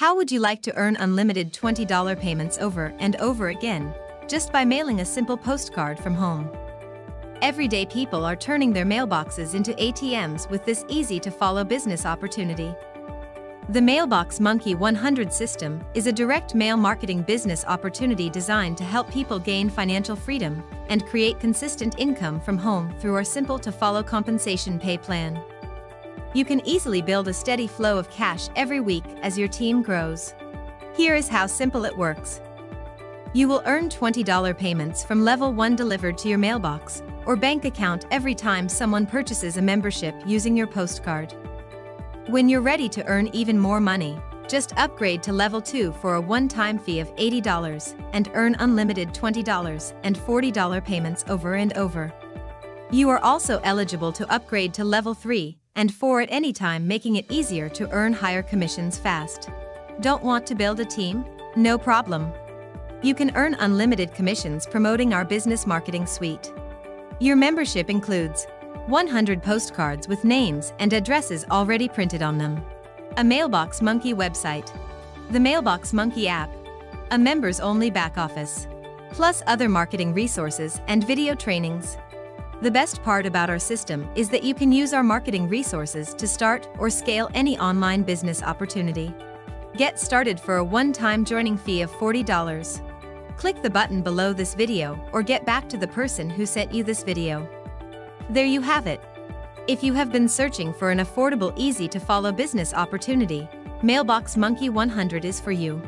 How would you like to earn unlimited $20 payments over and over again, just by mailing a simple postcard from home? Everyday people are turning their mailboxes into ATMs with this easy to follow business opportunity. The Mailbox Monkey 100 system is a direct mail marketing business opportunity designed to help people gain financial freedom and create consistent income from home through our simple to follow compensation pay plan. You can easily build a steady flow of cash every week as your team grows. Here is how simple it works. You will earn $20 payments from level 1 delivered to your mailbox or bank account every time someone purchases a membership using your postcard. When you're ready to earn even more money, just upgrade to level 2 for a one-time fee of $80 and earn unlimited $20 and $40 payments over and over. You are also eligible to upgrade to level 3 and 4 at any time making it easier to earn higher commissions fast. Don't want to build a team? No problem. You can earn unlimited commissions promoting our business marketing suite. Your membership includes 100 postcards with names and addresses already printed on them, a Mailbox Monkey website, the Mailbox Monkey app, a members only back office, plus other marketing resources and video trainings. The best part about our system is that you can use our marketing resources to start or scale any online business opportunity. Get started for a one-time joining fee of $40. Click the button below this video or get back to the person who sent you this video. There you have it. If you have been searching for an affordable easy to follow business opportunity, Mailbox Monkey 100 is for you.